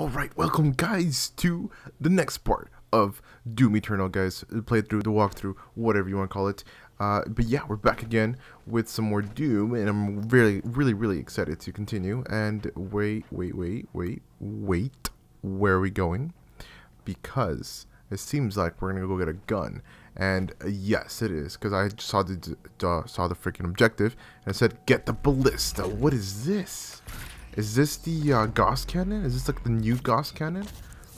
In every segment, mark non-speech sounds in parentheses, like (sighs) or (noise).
Alright, welcome guys to the next part of Doom Eternal, guys. Playthrough, the walkthrough, whatever you want to call it. Uh, but yeah, we're back again with some more Doom, and I'm really, really, really excited to continue. And wait, wait, wait, wait, wait. Where are we going? Because it seems like we're gonna go get a gun. And uh, yes, it is, because I saw the uh, saw the freaking objective, and said, get the ballista. What is this? Is this the uh, Gauss cannon? Is this like the new Gauss cannon?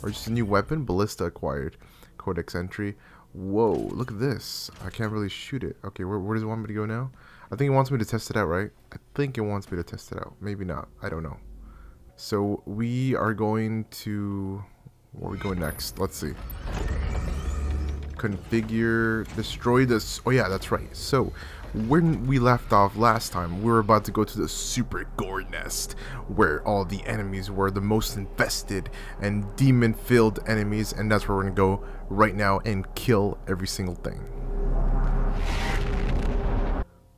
Or just a new weapon? Ballista acquired. Codex entry. Whoa, look at this. I can't really shoot it. Okay, where, where does it want me to go now? I think it wants me to test it out, right? I think it wants me to test it out. Maybe not. I don't know. So we are going to... Where we going next? Let's see. Configure... Destroy this... Oh yeah, that's right. So when we left off last time, we were about to go to the Super Gore Nest, where all the enemies were the most infested and demon-filled enemies, and that's where we're gonna go right now and kill every single thing.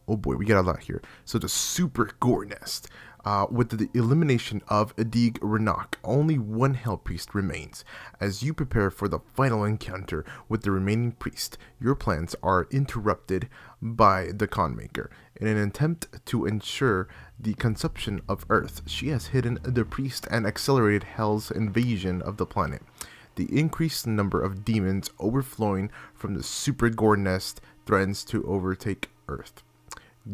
Oh boy, we got a lot here. So the Super Gore Nest. Uh, with the elimination of Deag Ranak, only one Hell Priest remains. As you prepare for the final encounter with the remaining priest, your plans are interrupted by the Khan Maykr. In an attempt to ensure the consumption of Earth, she has hidden the priest and accelerated Hell's invasion of the planet. The increased number of demons overflowing from the Super Gore Nest threatens to overtake Earth.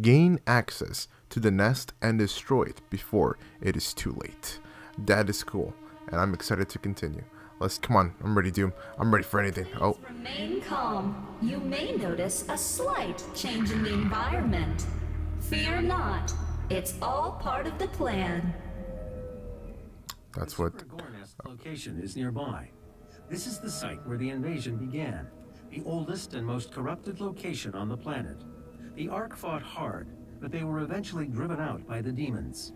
Gain access to the nest and destroy it before it is too late. That is cool, and I'm excited to continue. Let's come on. I'm ready, Doom. I'm ready for anything. Oh. Remain calm. You may notice a slight change in the environment. Fear not. It's all part of the plan. That's what. The location is nearby. This is the site where the invasion began. The oldest and most corrupted location on the planet. The ARC fought hard, but they were eventually driven out by the demons.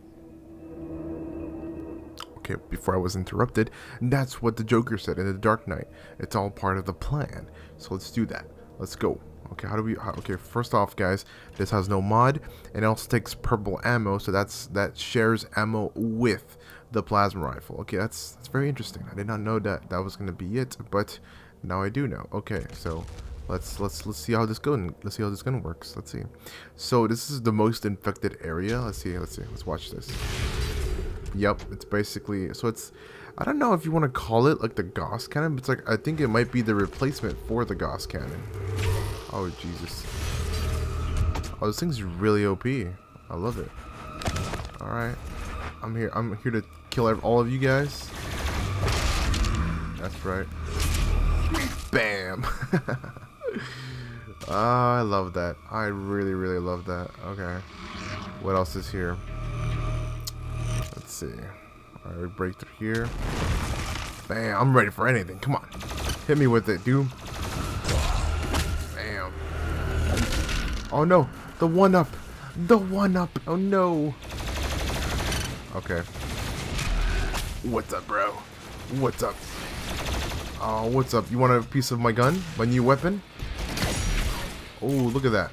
Okay, before I was interrupted, that's what the Joker said in The Dark Knight. It's all part of the plan. So let's do that. Let's go. Okay, how do we... How, okay, first off, guys, this has no mod. And it also takes purple ammo, so that's that shares ammo with the plasma rifle. Okay, that's, that's very interesting. I did not know that that was going to be it, but now I do know. Okay, so let's let's let's see how this gun let's see how this gun works let's see so this is the most infected area let's see let's see let's watch this yep it's basically so it's i don't know if you want to call it like the gauss cannon but it's like i think it might be the replacement for the gauss cannon oh jesus oh this thing's really op i love it all right i'm here i'm here to kill all of you guys that's right bam oh, (laughs) I love that. I really, really love that. Okay. What else is here? See. Alright, we break through here. Bam, I'm ready for anything. Come on. Hit me with it, dude. Bam. Oh no, the one up. The one up. Oh no. Okay. What's up, bro? What's up? Oh, what's up? You want a piece of my gun? My new weapon? Oh, look at that.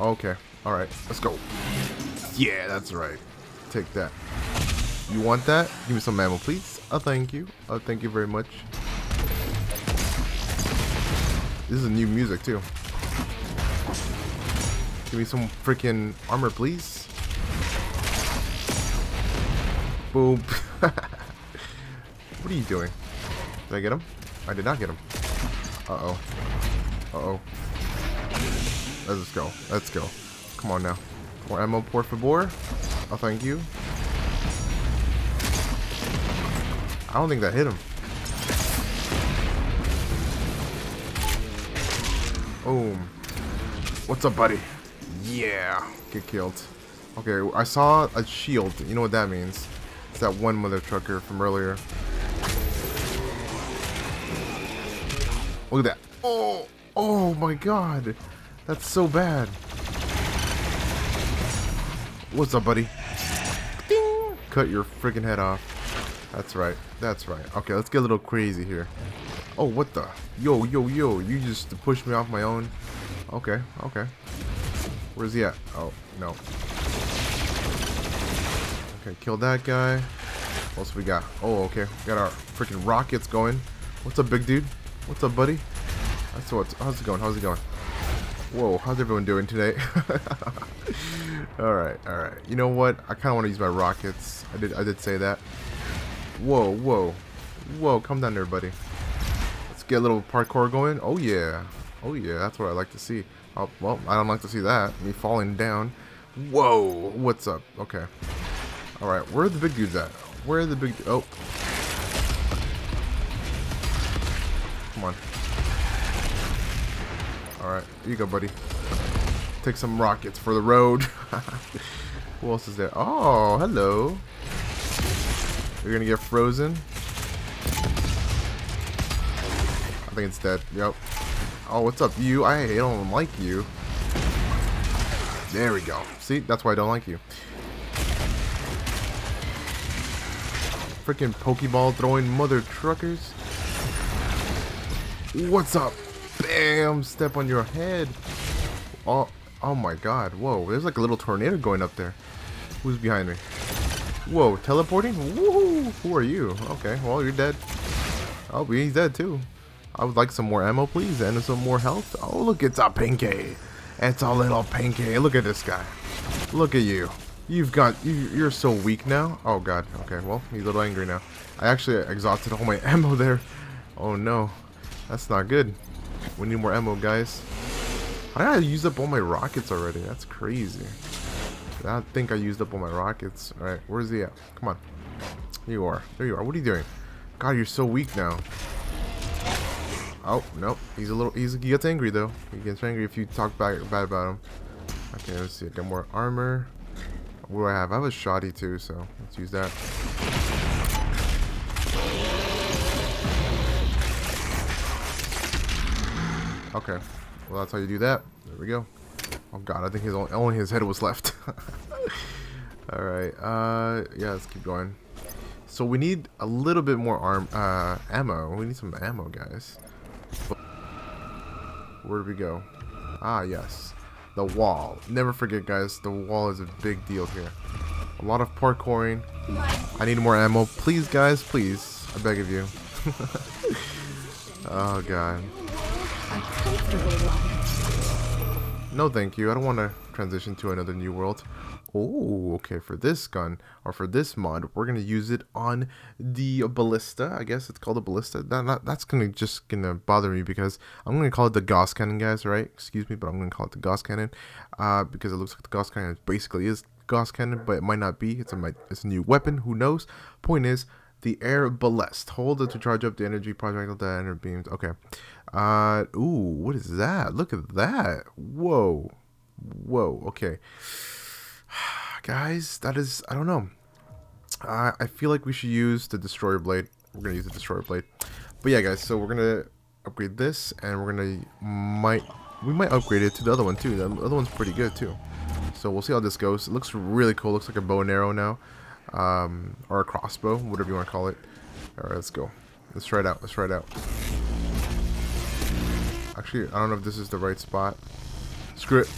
Okay. Alright. Let's go. Yeah, that's right. Take that. You want that? Give me some ammo, please. Oh, thank you. Oh, thank you very much. This is a new music, too. Give me some freaking armor, please. Boom. (laughs) what are you doing? Did I get him? I did not get him. Uh-oh. Uh-oh. Let's go. Let's go. Come on now. More ammo, por favor. Oh, thank you. I don't think that hit him. Boom. What's up, buddy? Yeah. Get killed. Okay, I saw a shield. You know what that means. It's that one mother trucker from earlier. Look at that. Oh! Oh my god. That's so bad. What's up, buddy? Cut your freaking head off. That's right. That's right. Okay, let's get a little crazy here. Oh, what the? Yo, yo, yo. You just pushed me off my own. Okay, okay. Where's he at? Oh, no. Okay, kill that guy. What else we got? Oh, okay. We got our freaking rockets going. What's up, big dude? What's up, buddy? That's what's. How's it going? How's it going? Whoa, how's everyone doing today? (laughs) all right, all right. You know what? I kind of want to use my rockets. I did. I did say that. Whoa, whoa, whoa! Come down there, buddy. Let's get a little parkour going. Oh yeah, oh yeah. That's what I like to see. Oh, well, I don't like to see that. Me falling down. Whoa! What's up? Okay. All right. Where are the big dudes at? Where are the big? Oh. Come on. Alright, you go, buddy. Take some rockets for the road. (laughs) Who else is there? Oh, hello. You're gonna get frozen. I think it's dead. Yep. Oh, what's up, you? I don't like you. There we go. See, that's why I don't like you. Freaking Pokeball throwing mother truckers. What's up? Bam! Step on your head. Oh, oh my god. Whoa, there's like a little tornado going up there. Who's behind me? Whoa, teleporting? Woohoo! Who are you? Okay, well, you're dead. Oh, he's dead too. I would like some more ammo, please, and some more health. Oh, look, it's a Pinky. It's a little Pinky. Look at this guy. Look at you. You've got, you, you're so weak now. Oh god, okay, well, he's a little angry now. I actually exhausted all my (laughs) ammo there. Oh no. That's not good. We need more ammo, guys. I gotta use up all my rockets already. That's crazy. I think I used up all my rockets. Alright, where's he at? Come on. There you are. There you are. What are you doing? God, you're so weak now. Oh, nope. He's a little... He's, he gets angry, though. He gets angry if you talk bad, bad about him. Okay, let's see. I got more armor. What do I have? I have a shoddy, too, so let's use that. Okay. Well, that's how you do that. There we go. Oh god, I think his only, only his head was left. (laughs) Alright, uh, yeah, let's keep going. So we need a little bit more arm, uh, ammo. We need some ammo, guys. Where do we go? Ah, yes. The wall. Never forget, guys, the wall is a big deal here. A lot of parkouring. I need more ammo. Please, guys, please. I beg of you. (laughs) oh, God. No, thank you. I don't want to transition to another new world. Oh, okay. For this gun, or for this mod, we're going to use it on the ballista. I guess it's called a ballista. That, that, that's to just going to bother me because I'm going to call it the Gauss cannon, guys, right? Excuse me, but I'm going to call it the Gauss cannon uh, because it looks like the Gauss cannon basically is Gauss cannon, but it might not be. It's a, it's a new weapon. Who knows? Point is, the Arbalest. Hold it to charge up the energy projectile that enter beams. Okay. Uh, ooh, what is that? Look at that. Whoa. Whoa. Okay. (sighs) Guys, that is, I don't know. I feel like we should use the destroyer blade. We're going to use the destroyer blade. But yeah, guys, so we're going to upgrade this and we're going to, might, we might upgrade it to the other one too. The other one's pretty good too. So we'll see how this goes. It looks really cool. Looks like a bow and arrow now. Um, or a crossbow, whatever you want to call it. Alright, let's go. Let's try it out. Let's try it out. Actually, I don't know if this is the right spot. Screw it.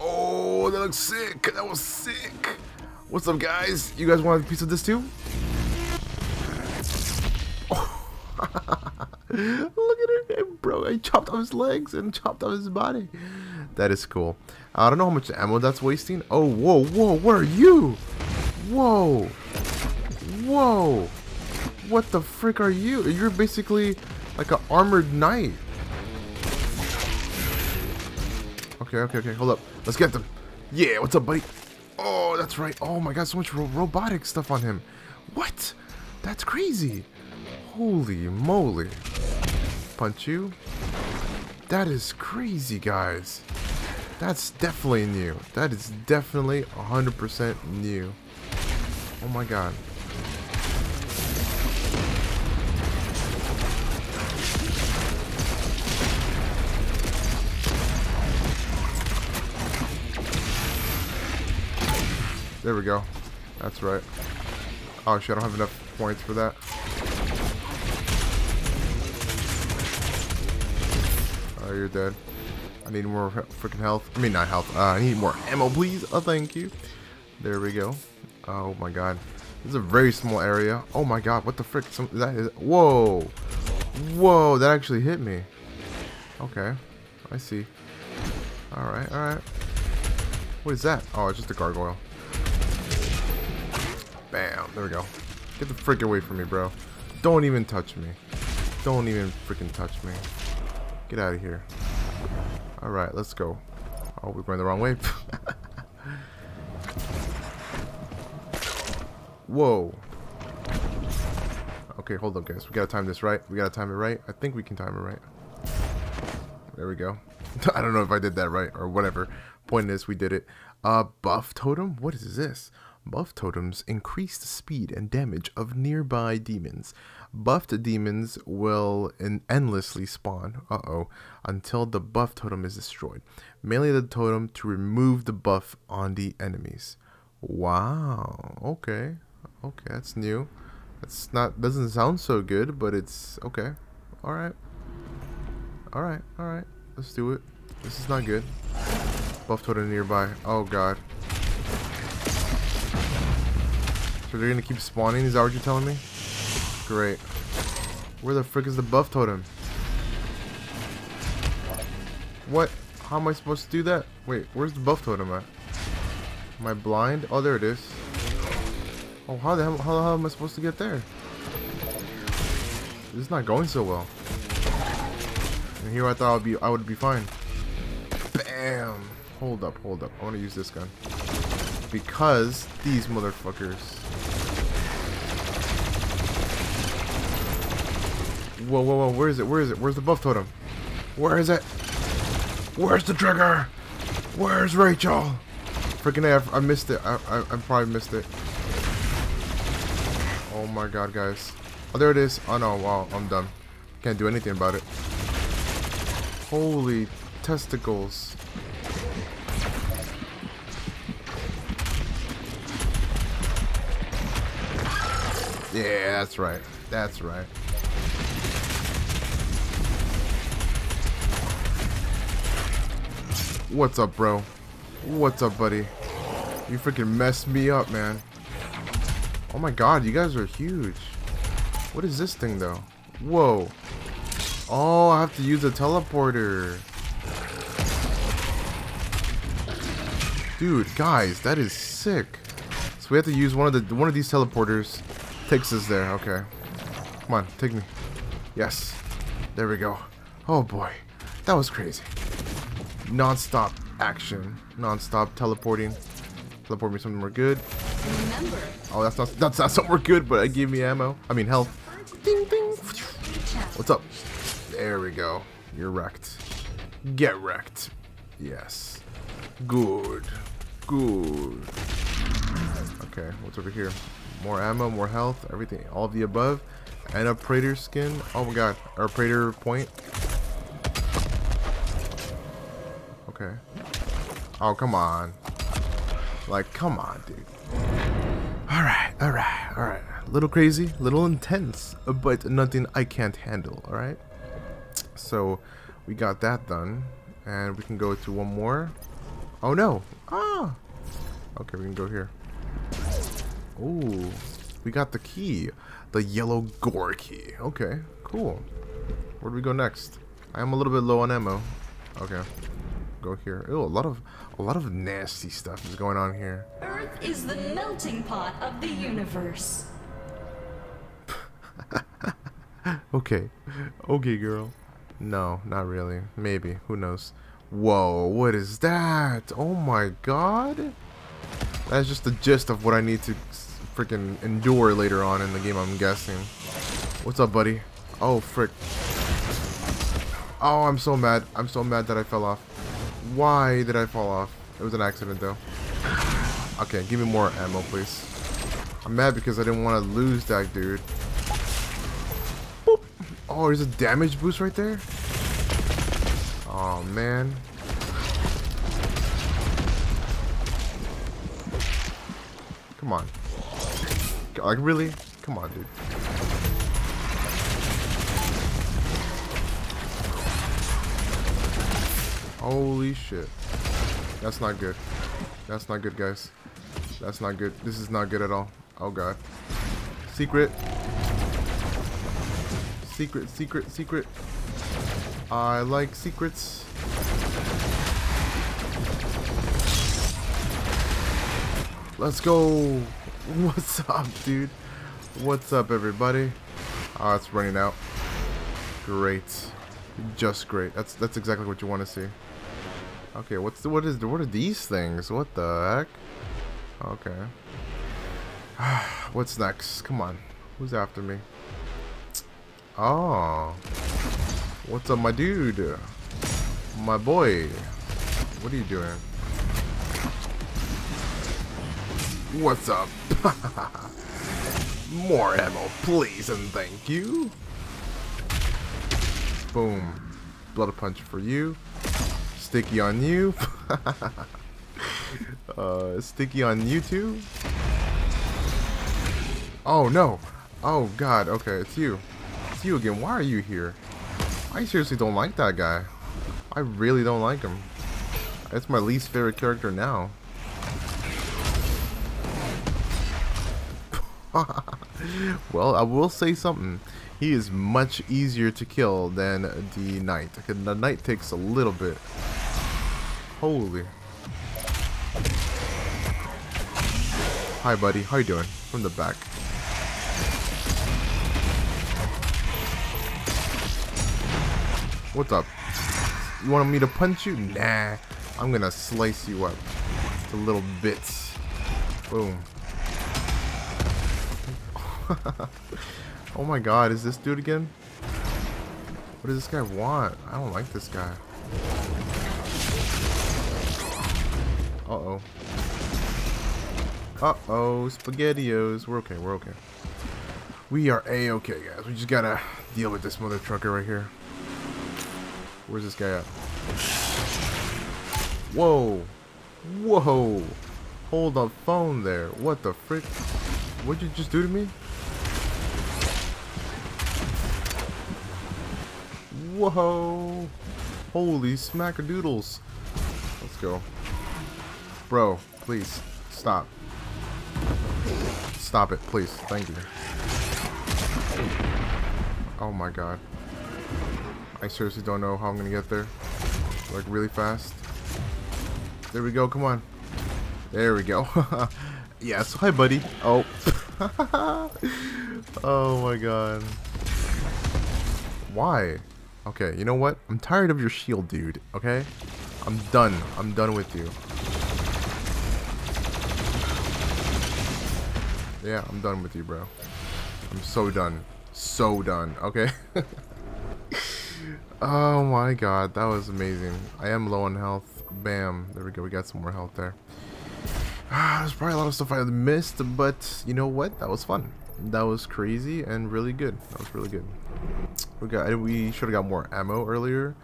Oh, that looks sick. That was sick. What's up, guys? You guys want a piece of this too? Oh. (laughs) Look at it, bro. I chopped off his legs and chopped off his body. That is cool. I don't know how much ammo that's wasting. Oh, whoa, whoa, where are you? Whoa. Whoa. What the frick are you? You're basically like an armored knight. Okay, okay, okay. Hold up. Let's get them. Yeah, what's up, buddy? Oh, that's right. Oh my god, so much ro robotic stuff on him. What? That's crazy. Holy moly. Punch you. That is crazy, guys. That's definitely new. That is definitely 100% new. Oh my god. There we go. That's right. Oh shit, I don't have enough points for that. Oh, you're dead. I need more freaking health. I mean, not health. Uh, I need more ammo, please. Oh, thank you. There we go. Oh my god. This is a very small area. Oh my god, what the frick? Some, that is, whoa. Whoa, that actually hit me. Okay, I see. Alright, alright. What is that? Oh, it's just a gargoyle. Bam, there we go. Get the frick away from me, bro. Don't even touch me. Don't even freaking touch me. Get out of here. Alright, let's go. Oh, we're going the wrong way. (laughs) Whoa. Okay, hold up, guys. We gotta time this right. We gotta time it right. I think we can time it right. There we go. (laughs) I don't know if I did that right or whatever. Point is, we did it. Uh, buff totem? What is this? Buff totems increase the speed and damage of nearby demons. Buffed demons will endlessly spawn, uh-oh, until the buff totem is destroyed. Melee the totem to remove the buff on the enemies. Wow, okay. Okay, that's new. That's not, doesn't sound so good, but it's, okay. Alright. Alright, alright. Let's do it. This is not good. Buff totem nearby. Oh god. So they're gonna keep spawning? Is that what you're telling me? Great. Where the frick is the buff totem? What? How am I supposed to do that? Wait, where's the buff totem at? Am I blind? Oh, there it is. Oh, how the hell, how the hell am I supposed to get there? This is not going so well. And here I thought I would be, I would be fine. Bam! Hold up, hold up. I want to use this gun. Because these motherfuckers Whoa, whoa, whoa, where is it? Where is it? Where's the buff totem? Where is it? Where's the trigger? Where's Rachel? Freaking A, I, I missed it. I, I, I probably missed it. Oh my god, guys. Oh, there it is. Oh no, wow, I'm done. Can't do anything about it. Holy testicles. Yeah, that's right. That's right. What's up, bro? What's up, buddy? You freaking messed me up, man. Oh my god, you guys are huge. What is this thing, though? Whoa. Oh, I have to use a teleporter. Dude, guys, that is sick. So we have to use one of the one of these teleporters. Takes us there. Okay. Come on, take me. Yes. There we go. Oh boy. That was crazy non-stop action, non-stop teleporting. Teleport me something more good. Remember. Oh, that's not that's not something more good, but it gave me ammo. I mean health. Ding ding. What's up? There we go. You're wrecked. Get wrecked. Yes. Good. Good. Okay, what's over here? More ammo, more health, everything. All of the above. And a Praetor skin. Oh my god. Our Praetor point. Okay. Oh, come on. Like, come on, dude. Alright, alright, alright. Little crazy, little intense, but nothing I can't handle, alright? So, we got that done. And we can go to one more. Oh, no. Ah! Okay, we can go here. Ooh. We got the key. The yellow gore key. Okay, cool. Where do we go next? I am a little bit low on ammo. Okay go here. Oh, a lot of a lot of nasty stuff is going on here. Earth is the melting pot of the universe. (laughs) okay. Okay, girl. No, not really. Maybe. Who knows? Whoa, what is that? Oh my god. That's just the gist of what I need to freaking endure later on in the game, I'm guessing. What's up, buddy? Oh, frick. Oh, I'm so mad. I'm so mad that I fell off. Why did I fall off? It was an accident though. Okay, give me more ammo, please. I'm mad because I didn't want to lose that dude. Boop. Oh, there's a damage boost right there? Oh, man. Come on. Like, really? Come on, dude. Holy shit. That's not good. That's not good, guys. That's not good. This is not good at all. Oh god. Secret. Secret, secret, secret. I like secrets. Let's go. (laughs) What's up, dude? What's up, everybody? Oh, it's running out. Great. Just great. That's that's exactly what you want to see. Okay, what's the, what is what are these things? What the heck? Okay. (sighs) What's next? Come on. Who's after me? Oh. What's up, my dude? My boy. What are you doing? What's up? (laughs) More ammo, please, and thank you. Boom. Blood punch for you. Sticky on you. (laughs) uh, sticky on you too. Oh no. Oh god. Okay, it's you. It's you again. Why are you here? I seriously don't like that guy. I really don't like him. That's my least favorite character now. (laughs) well, I will say something. He is much easier to kill than the knight. The knight takes a little bit. Holy. Hi, buddy. How you doing? From the back. What's up? You want me to punch you? Nah. I'm gonna slice you up. A little bits. Boom. (laughs) oh my god, is this dude again? What does this guy want? I don't like this guy. Uh-oh. Uh-oh, SpaghettiOs. We're okay, we're okay. We are a-okay, guys. We just gotta deal with this mother trucker right here. Where's this guy at? Whoa. Whoa. Hold the phone there. What the frick? What'd you just do to me? Whoa. Holy smackadoodles. Let's go. Bro, please. Stop. Stop it, please. Thank you. Oh my god. I seriously don't know how I'm gonna get there. Like really fast. There we go, come on. There we go. (laughs) yes, hi buddy. Oh. (laughs) oh my god. Why? Okay, you know what? I'm tired of your shield, dude, okay? I'm done. I'm done with you. Yeah, I'm done with you, bro. I'm so done. So done, okay? (laughs) Oh my god, that was amazing. I am low on health. Bam. There we go. We got some more health there. (sighs) There's probably a lot of stuff I missed, but you know what? That was fun. That was crazy and really good. That was really good. We got. We should have got more ammo earlier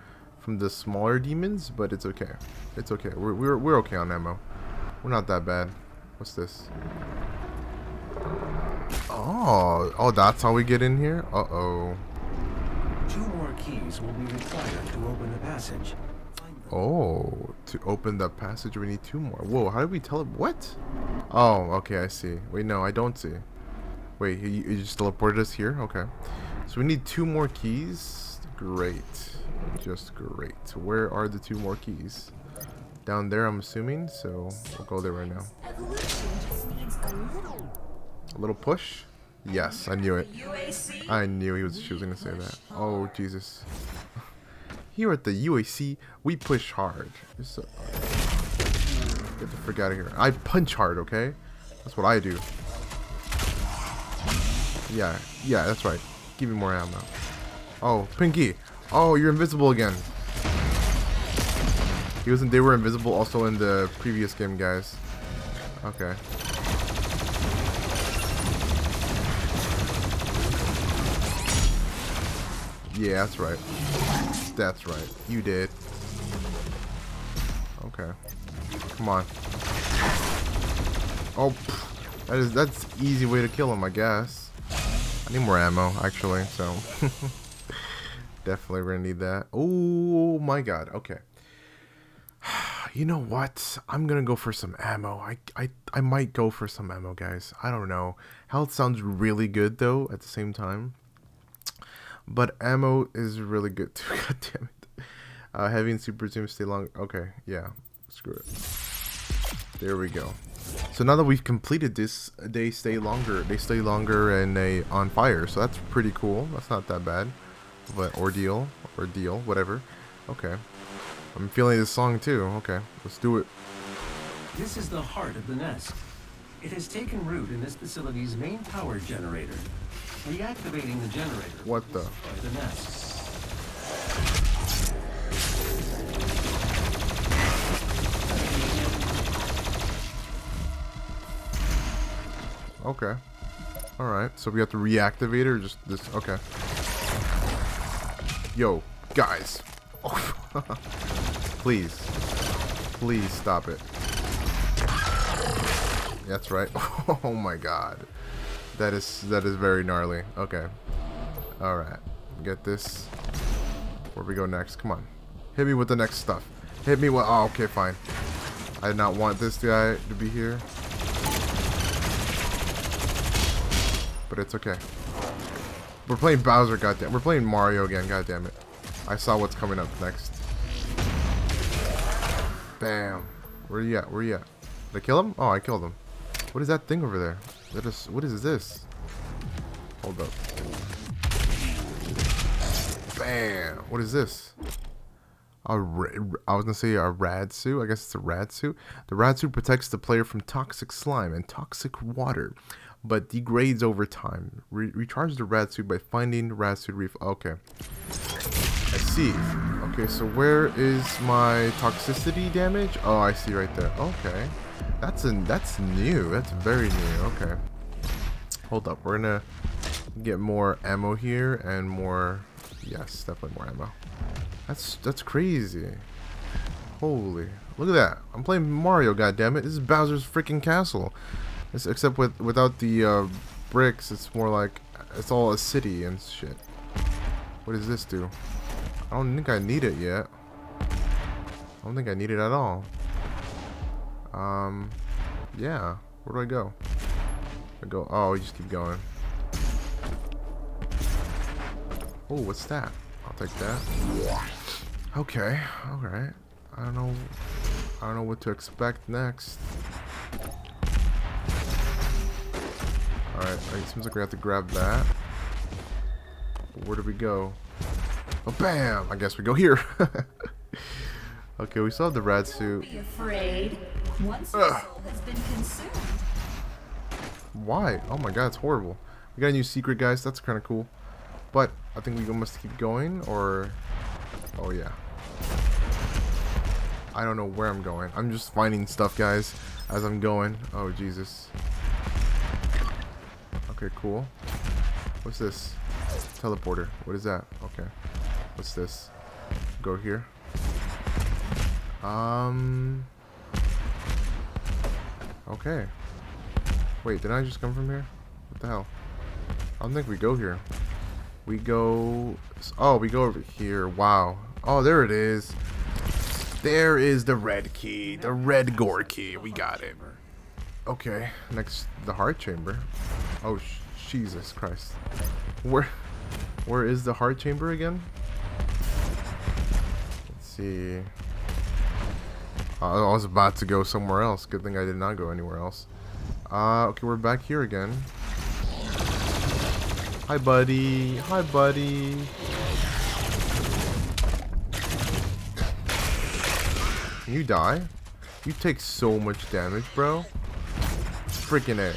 from the smaller demons, but it's okay. It's okay. We're we're we're okay on ammo. We're not that bad. What's this? Oh, oh, that's how we get in here. Uh oh. Two more keys will be required to open the passage. Oh, to open the passage we need two more. Whoa, how did we tell it? What? Oh, okay, I see. Wait, no, I don't see. Wait, you, you just teleported us here? Okay. So we need two more keys. Great. Just great. Where are the two more keys? Down there, I'm assuming, so we'll go there right now. A little push? Yes, I knew it. I knew he was, she was going to say that. Oh, Jesus. (laughs) Here at the UAC, we push hard. So, uh, get the frick out of here. I punch hard, okay? That's what I do. Yeah, yeah, that's right. Give me more ammo. Oh, Pinky. Oh, you're invisible again. He wasn't. They were invisible also in the previous game, guys. Okay. Yeah, that's right. That's right. You did. Okay. Come on. Oh, that is that's easy way to kill him, I guess. I need more ammo, actually, so (laughs) definitely gonna need that. Oh my god. Okay. (sighs) you know what? I'm gonna go for some ammo. I, I, I might go for some ammo, guys. I don't know. Health sounds really good, though, at the same time. But ammo is really good, (laughs) too. God damn it. Uh, heavy and super zoom stay long. Okay, yeah. Screw it. There we go. So now that we've completed this, they stay longer. They stay longer and they on fire. So that's pretty cool. That's not that bad. But ordeal, ordeal, whatever. Okay. I'm feeling this song too. Okay, let's do it. This is the heart of the nest. It has taken root in this facility's main power generator. Reactivating the generator. What the? The nest. Okay. Alright, so we have to reactivate it or just this? Okay. Yo, guys. (laughs) Please. Please stop it. That's right. (laughs) Oh my god. That is that is very gnarly. Okay. Alright. Get this. Where we go next? Come on. Hit me with the next stuff. Hit me with oh okay fine. I did not want this guy to be here. But it's okay. We're playing Bowser, goddamn. We're playing Mario again, goddamn it. I saw what's coming up next. Bam. Where you at? Where you at? Did I kill him? Oh, I killed him. What is that thing over there? That is, what is this? Hold up. Bam. What is this? A I was gonna say a rad suit. I guess it's a rad suit. The rad suit protects the player from toxic slime and toxic water, but degrades over time. Re recharge the rad suit by finding rad suit reef. Okay. I see. Okay, so where is my toxicity damage? Oh, I see right there. Okay. That's a, that's new. That's very new. Okay. Hold up. We're gonna get more ammo here and more yes, definitely more ammo. That's that's crazy. Holy. Look at that. I'm playing Mario, goddammit. This is Bowser's freaking castle. It's, except with without the uh, bricks, it's more like it's all a city and shit. What does this do? I don't think I need it yet. I don't think I need it at all. Um, yeah. Where do I go? I go. Oh, we just keep going. Oh, what's that? I'll take that. Okay. All right. I don't know. I don't know what to expect next. All right. It seems like we have to grab that. Where do we go? Oh, bam! I guess we go here. (laughs) okay, we still have the rad suit. Be afraid. Once your soul has been consumed. Why? Oh my god, it's horrible. We got a new secret, guys. That's kind of cool. But I think we must keep going, or... Oh, yeah. I don't know where I'm going. I'm just finding stuff, guys, as I'm going. Oh, Jesus. Okay, cool. What's this? Teleporter. What is that? Okay. What's this? Go here. Um... Okay. Wait, did I just come from here? What the hell? I don't think we go here. We go... Oh, we go over here. Wow. Oh, there it is. There is the red key. The red gore key. We got it. Okay. Next, the heart chamber. Oh, Jesus Christ. Where... Where is the heart chamber again? Let's see. I was about to go somewhere else. Good thing I did not go anywhere else. Uh, okay, we're back here again. Hi, buddy. Hi, buddy. Can you die? You take so much damage, bro. Freaking A.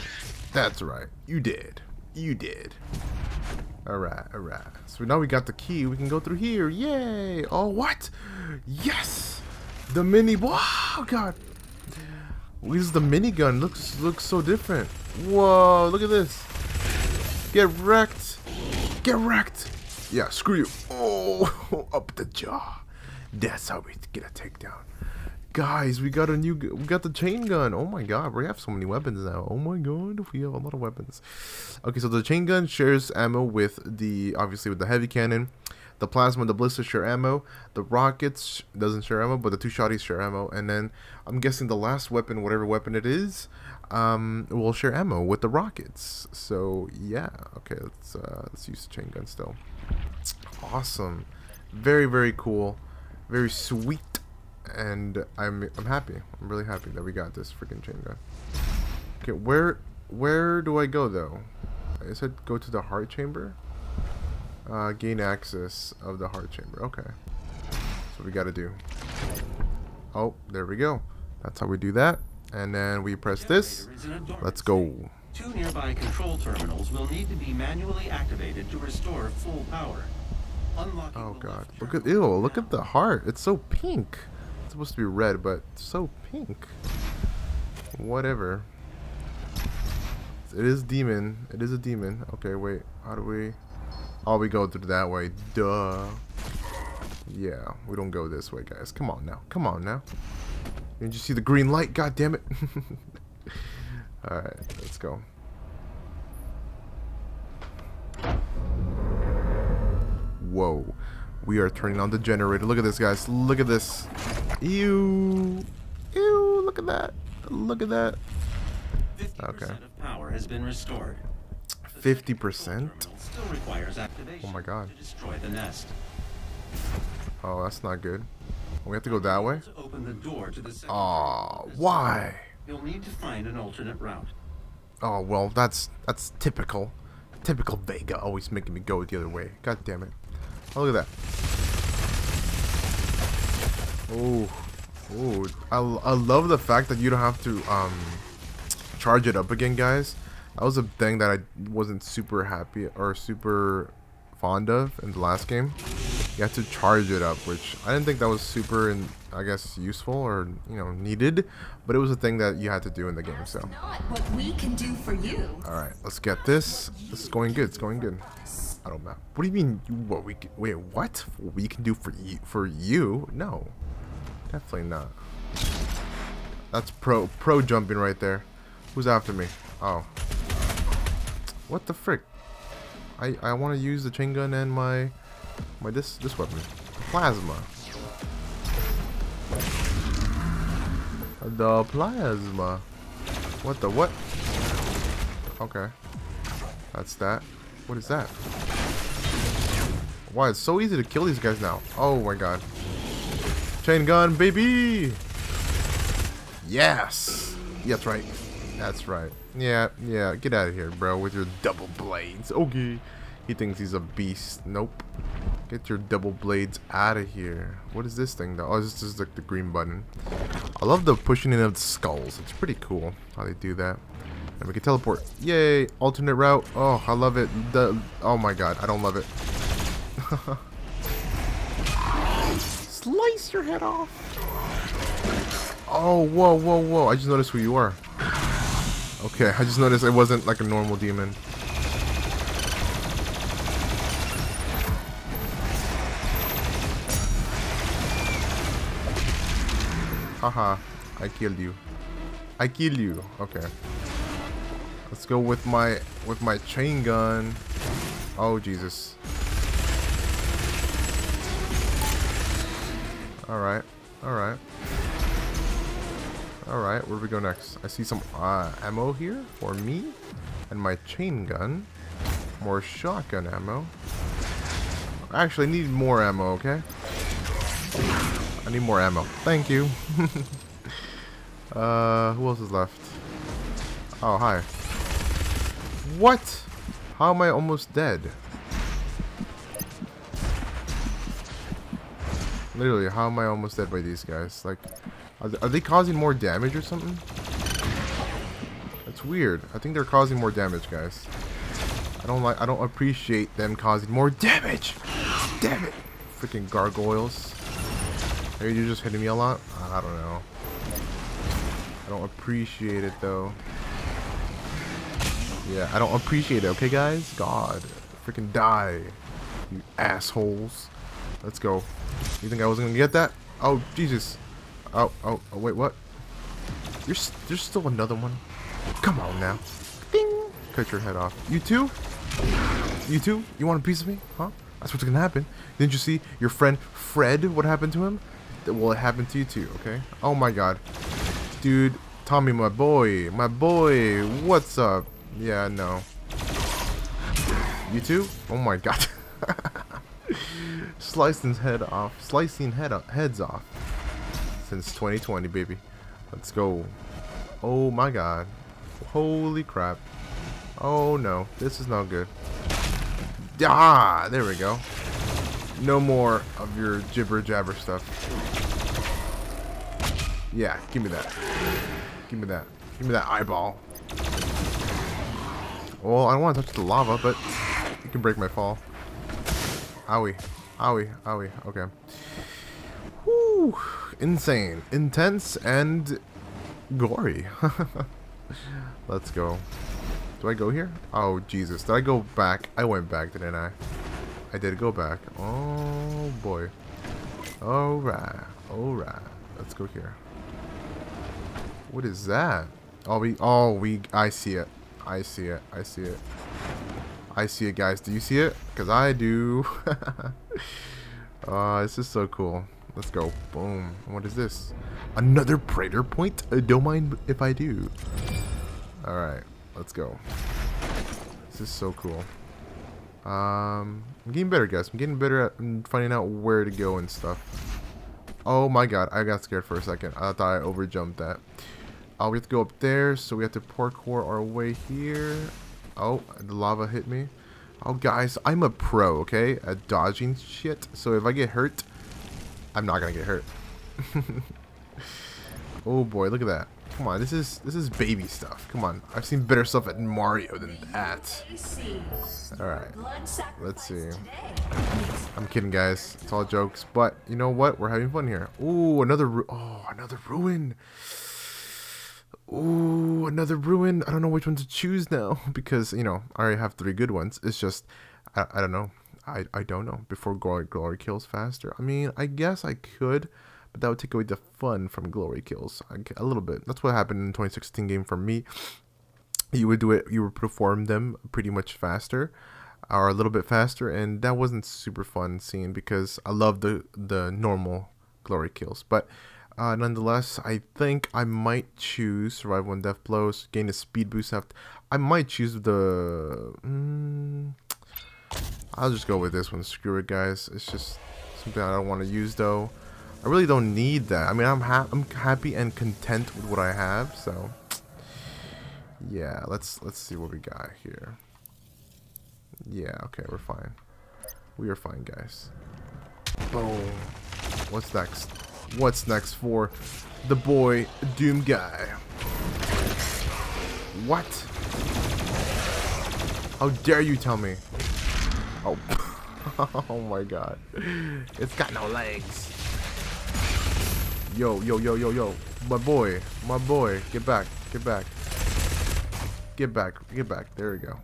That's right. You did. You did. Alright, alright. So now we got the key. We can go through here. Yay! Oh, what? Yes! The mini... Wow, God! Is the minigun. Looks looks so different. Whoa, look at this. Get wrecked. Get wrecked. Yeah, screw you. Oh, (laughs) up the jaw. That's how we get a takedown. Guys, we got a new, we got the chain gun. Oh my god, we have so many weapons now. Oh my god, we have a lot of weapons. Okay, so the chain gun shares ammo with the, obviously with the heavy cannon. The plasma the ballista share ammo. The rockets doesn't share ammo, but the two shotties share ammo. And then I'm guessing the last weapon, whatever weapon it is, um, will share ammo with the rockets. So yeah, okay, let's uh, let's use the chain gun still. Awesome, very very cool, very sweet, and I'm I'm happy. I'm really happy that we got this freaking chain gun. Okay, where where do I go though? I said go to the heart chamber. Uh, gain access of the heart chamber. Okay, so we got to do. Oh, there we go. That's how we do that. And then we press this. Let's go. Two nearby control terminals will need to be manually activated to restore full power. Unlocking Oh god. Look at ew, look at the heart. It's so pink. Supposed to be red, but so pink. Whatever. It is demon. It is a demon. Okay, wait. How do we Oh we go through that way. Duh. Yeah, we don't go this way, guys. Come on now. Come on now. Didn't you see the green light? God damn it. (laughs) Alright, let's go. Whoa. We are turning on the generator. Look at this, guys. Look at this. Ew. Ew. Look at that. Look at that. Okay. power has been restored. 50%? Still requires activation Oh my God. to destroy the nest. Oh, that's not good. We have to go that way? To open the door to the second Aw, terminal why? You'll need to find an alternate route. Oh, well, that's that's typical. Typical Vega always making me go the other way. God damn it. Look at that. Oh. Oh. I, I love the fact that you don't have to um charge it up again, guys. That was a thing that I wasn't super happy or super fond of in the last game. You have to charge it up, which I didn't think that was super, and I guess useful or you know needed, but it was a thing that you had to do in the game. So. What we can do for you. All right, let's get this. This is going good. It's going good. I don't know. What do you mean? What we? Can, wait, what? What we can do for you? For you? No, definitely not. That's pro pro jumping right there. Who's after me? Oh, what the frick? I I want to use the chain gun and my my this this weapon, plasma. The plasma. What the what? Okay. That's that. What is that? Why, it's so easy to kill these guys now. Oh my god. Chain gun, baby! Yes! That's right. That's right. Yeah, yeah, get out of here, bro, with your double blades. Okay. He thinks he's a beast. Nope. Get your double blades out of here. What is this thing, though? Oh, this is like the green button. I love the pushing in of the skulls. It's pretty cool how they do that. And we can teleport. Yay! Alternate route. Oh, I love it. The oh my god, I don't love it. (laughs) Slice your head off. Oh, whoa, whoa, whoa! I just noticed who you are. Okay, I just noticed it wasn't like a normal demon. Haha, I killed you. I kill you. Okay. Let's go with my with my chain gun. Oh Jesus. Alright. Alright. Alright, where do we go next? I see some uh, ammo here for me. And my chain gun. More shotgun ammo. I actually, need more ammo, okay? Need more ammo. Thank you. (laughs) uh, who else is left? Oh, hi. What? How am I almost dead? Literally, how am I almost dead by these guys? Like, are are they causing more damage or something? That's weird. I think they're causing more damage, guys. I don't like. I don't appreciate them causing more damage. Damn it! Freaking gargoyles. Are you just hitting me a lot? I don't know. I don't appreciate it though. Yeah, I don't appreciate it. Okay, guys. God, freaking die, you assholes. Let's go. You think I wasn't gonna get that? Oh Jesus. Oh oh oh wait what? You're there's still another one. Come on now. Ding. Cut your head off. You too? You too? You want a piece of me? Huh? That's what's gonna happen. Didn't you see your friend Fred? What happened to him? Well, it happened to you too, okay? Oh my god. Dude, Tommy, my boy. My boy. What's up? Yeah, no. You too? Oh my god. (laughs) Slicing head off. Slicing head up, heads off. Since 2020, baby. Let's go. Oh my god. Holy crap. Oh no. This is not good. Ah, there we go. No more of your gibber jabber stuff. Yeah, give me that. Give me that. Give me that eyeball. Well, I don't want to touch the lava, but you can break my fall. Owie. Owie. Owie. Okay. Whoo. Insane. Intense and gory. (laughs) Let's go. Do I go here? Oh, Jesus. Did I go back? I went back, didn't I? I did go back. Oh, boy. Alright. Alright. Let's go here. What is that? Oh, we... Oh, we... I see it. I see it. I see it. I see it, guys. Do you see it? Because I do. uh, (laughs) this is so cool. Let's go. Boom. What is this? Another Praetor point? Uh, don't mind if I do. Alright. Let's go. This is so cool. Um, I'm getting better, guys. I'm getting better at finding out where to go and stuff. Oh my god, I got scared for a second. I thought I overjumped that. Oh, we have to go up there, so we have to parkour our way here. Oh, the lava hit me. Oh, guys, I'm a pro, okay, at dodging shit. So if I get hurt, I'm not gonna get hurt. (laughs) oh boy, look at that. Come on, this is this is baby stuff. Come on, I've seen better stuff at Mario than that. All right, let's see. I'm kidding, guys. It's all jokes, but you know what? We're having fun here. Ooh, another oh, another rune. Ooh, another rune. I don't know which one to choose now (laughs) because you know I already have three good ones. It's just I, I don't know. I I don't know. Before glory glory kills faster. I mean, I guess I could but that would take away the fun from glory kills a little bit. That's what happened in 2016 game for me. You would do it, you would perform them pretty much faster, or a little bit faster, and that wasn't super fun seeing because I love the the normal glory kills. But uh, nonetheless, I think I might choose survival and death blows, gain a speed boost. After I might choose the. Mm, I'll just go with this one. Screw it, guys. It's just something I don't want to use though. I really don't need that. I mean, I'm, ha I'm happy and content with what I have, so... Yeah, let's let's see what we got here. Yeah, okay, we're fine. We are fine, guys. Boom. What's next? What's next for the boy Doom guy? What? How dare you tell me? Oh. (laughs) oh my god. It's got no legs. Yo, yo, yo, yo, yo. My boy. My boy. Get back. Get back. Get back. Get back. There we go.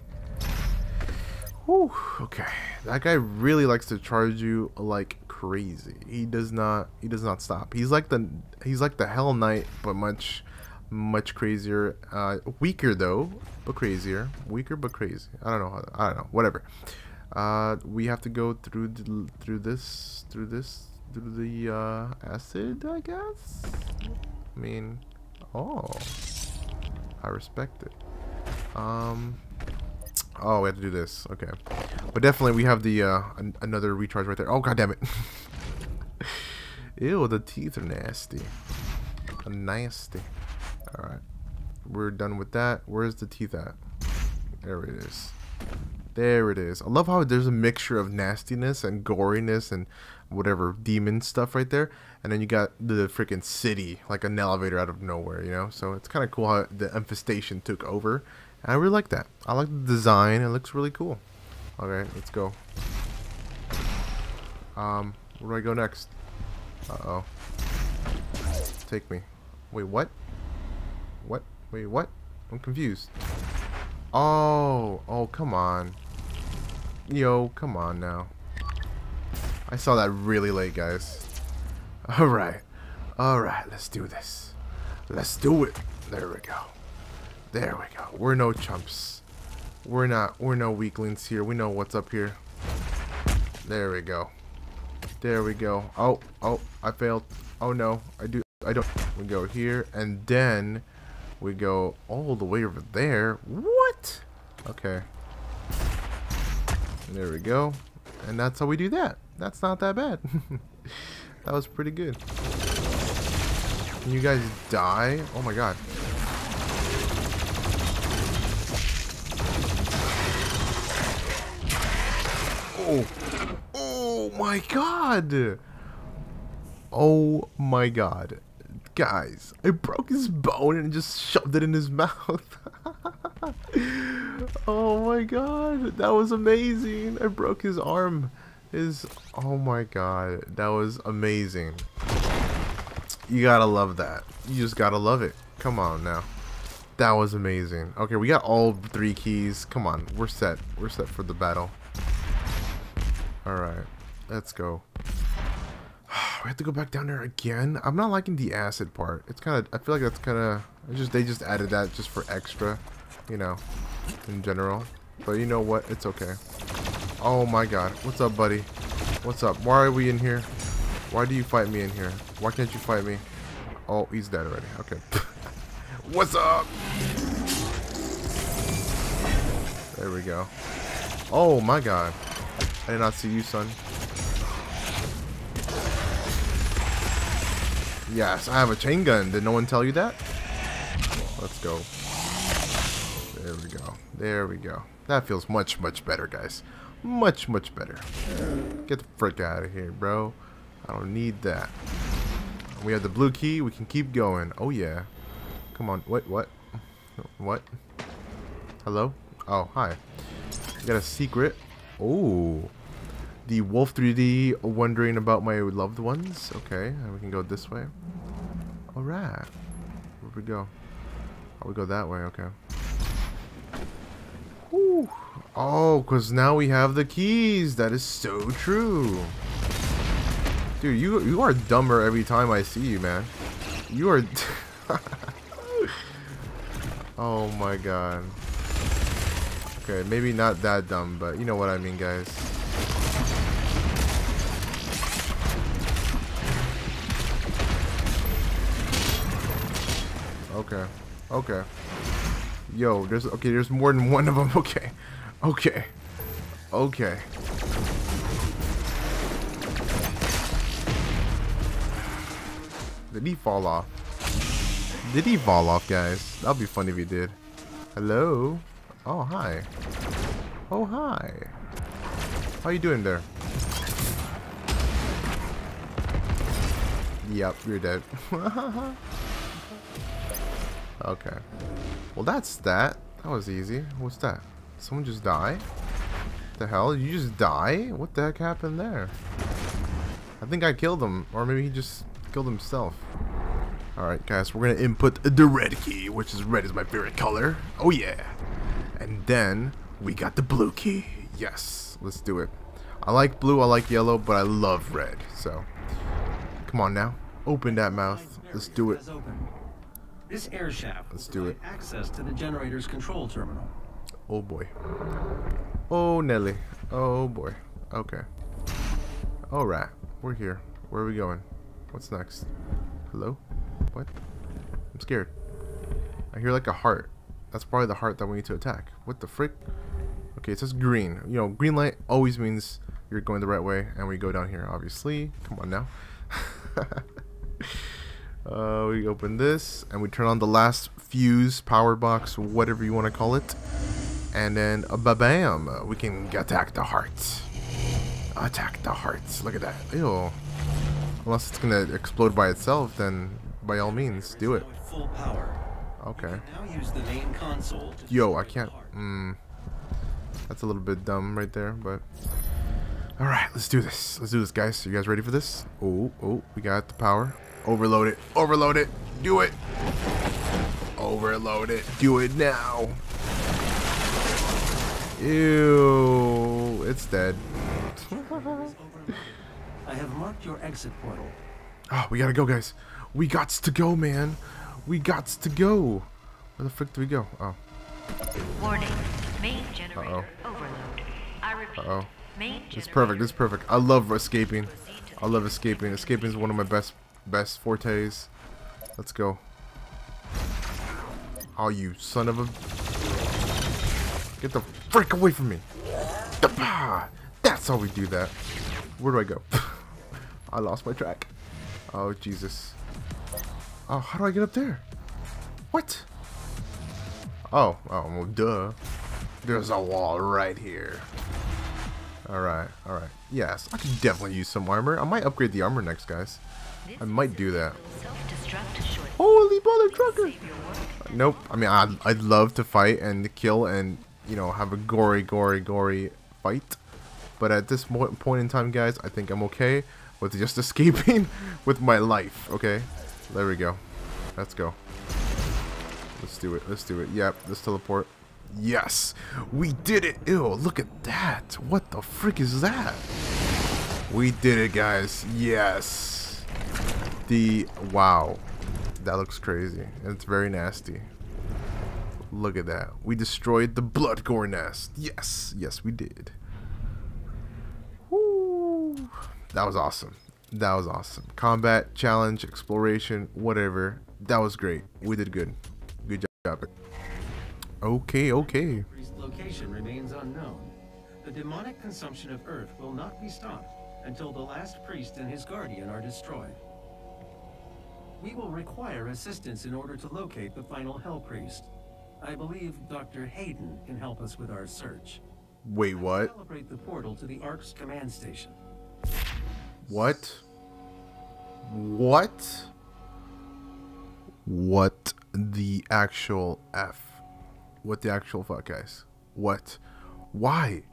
Whew. Okay. That guy really likes to charge you like crazy. He does not he does not stop. He's like the he's like the Hell Knight, but much much crazier. Uh, weaker though, but crazier. Weaker but crazy. I don't know how I don't know. Whatever. Uh, we have to go through through this through this through the uh, acid, I guess? I mean, oh, I respect it. Um, oh, we have to do this. Okay, but definitely we have the uh, an another recharge right there. Oh, god damn it! (laughs) Ew, the teeth are nasty. Nasty. All right, we're done with that. Where's the teeth at? There it is. There it is. I love how there's a mixture of nastiness and goriness and whatever demon stuff right there. And then you got the freaking city, like an elevator out of nowhere, you know? So it's kind of cool how the infestation took over. And I really like that. I like the design. It looks really cool. Okay, let's go. Um, where do I go next? Uh-oh. Take me. Wait, what? What? Wait, what? I'm confused. Oh, oh, come on. Yo, come on now. I saw that really late, guys. Alright. Alright, let's do this. Let's do it. There we go. There we go. We're no chumps. We're not, we're no weaklings here. We know what's up here. There we go. There we go. Oh, oh, I failed. Oh no, I do. I don't. We go here, and then we go all the way over there. What? Okay. There we go. And that's how we do that. That's not that bad. (laughs) that was pretty good. Can you guys die? Oh my god. Oh. Oh my god. Oh my god. Guys, I broke his bone and just shoved it in his (laughs) mouth. oh my god. That was amazing. I broke his arm. His Oh my god. That was amazing. You gotta love that. You just gotta love it. Come on now. That was amazing. Okay, we got all three keys. Come on, we're set. We're set for the battle. Alright, let's go. (sighs) we have to go back down there again. I'm not liking the acid part. It's kind of, I feel like that's kind of, just they just added that just for extra, you know, in general. But you know what? It's okay. Oh my god. What's up, buddy? What's up? Why are we in here? Why do you fight me in here? Why can't you fight me? Oh, he's dead already. Okay. (laughs) What's up? There we go. Oh my god. I did not see you, son. Yes, I have a chain gun. Did no one tell you that? Let's go. There we go. There we go. That feels much, much better, guys. Much, much better. Get the frick out of here, bro. I don't need that. We have the blue key. We can keep going. Oh, yeah. Come on. Wait, what? What? Hello? Oh, hi. got a secret. Oh the Wolf 3D wondering about my loved ones. Okay, and we can go this way. Alright. Where we go? Oh, we go that way, okay. Whew. Oh, because now we have the keys. That is so true. Dude, you you are dumber every time I see you, man. You are... (laughs) oh my god. Okay, maybe not that dumb, but you know what I mean, guys. Okay. Okay. Yo, there's okay, there's more than one of them. (laughs) Okay. Okay. Okay. Did he fall off? Did he fall off, guys? That'd be funny if he did. Hello? Oh, hi. Oh, hi. How you doing there? Yep, you're dead. (laughs) Okay. Well, that's that. That was easy. What's that? Someone just die? The hell? You just die? What the heck happened there? I think I killed him. Or maybe he just killed himself. Alright, guys. We're going to input the red key, which is red is my favorite color. Oh, yeah. And then we got the blue key. Yes. Let's do it. I like blue, I like yellow, but I love red. So, come on now. Open that mouth. Let's do it. This air shaft Let's do it. access to the generator's control terminal. Oh boy. Oh Nelly. Oh boy. Okay. Alright. We're here. Where are we going? What's next? Hello? What? I'm scared. I hear like a heart. That's probably the heart that we need to attack. What the frick? Okay, it says green. You know, green light always means you're going the right way, and we go down here, obviously. Come on now. (laughs) Uh, we open this and we turn on the last fuse, power box, whatever you want to call it. And then, uh, ba-bam, we can attack the heart. Attack the hearts. Look at that. Ew. Unless it's going to explode by itself, then by all means, do it. Okay. Yo, I can't. Mm, that's a little bit dumb right there, but. Alright, let's do this. Let's do this, guys. Are you guys ready for this? Oh, oh, we got the power. Overload it. Overload it. Do it. Overload it. Do it now. Ew. It's dead. (laughs) I have marked your exit portal. Oh, we gotta go, guys. We gots to go, man. We gots to go. Where the frick do we go? Oh. Warning. Main generator Uh-oh. overload. I repeat. Uh-oh. It's perfect. It's perfect. I love escaping. I love escaping. Escaping is one of my best best fortes. Let's go. Oh, you son of a... Get the freak away from me. That's how we do that. Where do I go? (laughs) I lost my track. Oh, Jesus. Oh, how do I get up there? What? Oh, oh, well, duh. There's a wall right here. Alright, alright. Yes, I can definitely use some armor. I might upgrade the armor next, guys. I might do that. Holy mother trucker! Nope. I mean, I'd, I'd love to fight and kill and, you know, have a gory, gory, gory fight. But at this point in time, guys, I think I'm okay with just (laughs) escaping with my life, okay? There we go. Let's go. Let's do it. Let's do it. Yep, let's teleport. Yes! We did it! Ew, look at that! What the frick is that? We did it, guys. Yes! The... Wow. That looks crazy. It's very nasty. Look at that. We destroyed the blood gore nest. Yes! Yes, we did. Woo! That was awesome. That was awesome. Combat, challenge, exploration, whatever. That was great. We did good. Good job. Okay, okay. location remains unknown. The demonic consumption of Earth will not be stopped until the last priest and his guardian are destroyed. We will require assistance in order to locate the final Hell Priest. I believe Dr. Hayden can help us with our search. Wait, what? Calibrate the portal to the ARC's command station. What? What? What the actual F? What the actual fuck, guys? What? Why?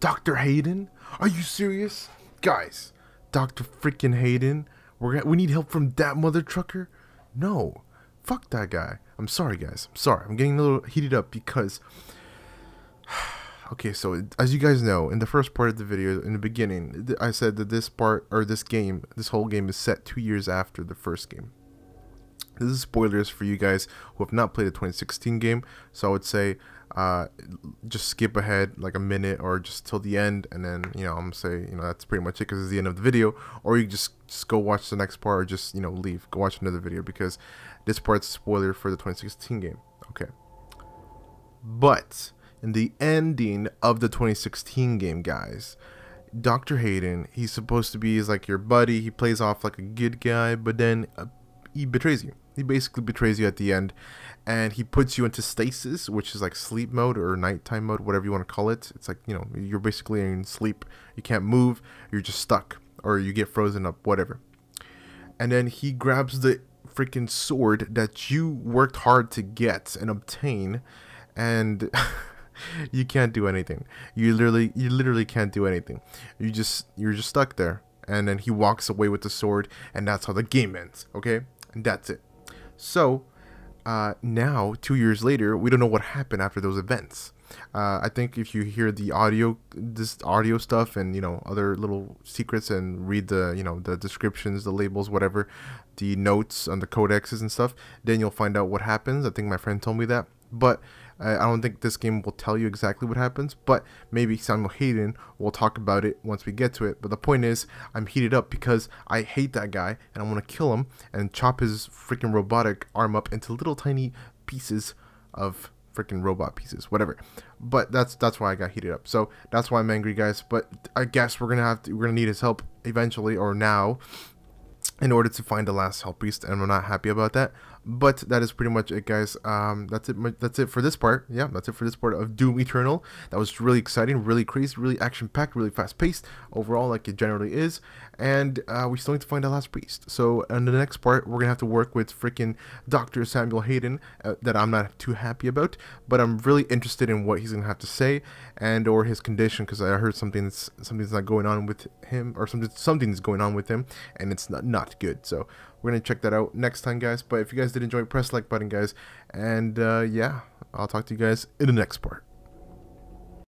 Dr. Hayden? Are you serious? Guys, Dr. freaking Hayden? We're we need help from that mother trucker? No. Fuck that guy. I'm sorry, guys. I'm sorry. I'm getting a little heated up because... (sighs) okay, so as you guys know, in the first part of the video, in the beginning, I said that this part, or this game, this whole game is set two years after the first game. This is spoilers for you guys who have not played the 2016 game, so I would say uh, just skip ahead like a minute or just till the end, and then you know I'm say you know that's pretty much it because it's the end of the video, or you just just go watch the next part or just you know leave, go watch another video because this part's spoiler for the 2016 game. Okay, but in the ending of the 2016 game, guys. Dr. Hayden, he's supposed to be is like your buddy. He plays off like a good guy, but then uh, he betrays you he basically betrays you at the end, and he puts you into stasis, which is like sleep mode or nighttime mode, whatever you want to call it. It's like you know you're basically in sleep. You can't move. You're just stuck, or you get frozen up, whatever. And then he grabs the freaking sword that you worked hard to get and obtain, and (laughs) you can't do anything. You literally, you literally can't do anything. You just, you're just stuck there. And then he walks away with the sword, and that's how the game ends. Okay, and that's it. So uh, now, two years later, we don't know what happened after those events. Uh, I think if you hear the audio, this audio stuff, and you know other little secrets, and read the you know the descriptions, the labels, whatever, the notes on the codexes and stuff, then you'll find out what happens. I think my friend told me that, but I don't think this game will tell you exactly what happens, but maybe Samuel Hayden will talk about it once we get to it. But the point is, I'm heated up because I hate that guy and I want to kill him and chop his freaking robotic arm up into little tiny pieces of freaking robot pieces, whatever. But that's that's why I got heated up. So that's why I'm angry, guys. But I guess we're gonna have to we're gonna need his help eventually or now in order to find the last hell priest and i'm not happy about that but that is pretty much it guys. Um that's it that's it for this part. Yeah that's it for this part of doom eternal. That was really exciting really crazy really action packed really fast paced overall like it generally is. And uh, we still need to find the last priest so in the next part we're gonna have to work with freaking dr samuel hayden uh, that i'm not too happy about but i'm really interested in what he's gonna have to say and or his condition because i heard something's something's not going on with him or something something's going on with him and it's not not good. So we're gonna check that out next time guys. But if you guys did enjoy press like button guys. And uh, yeah i'll talk to you guys in the next part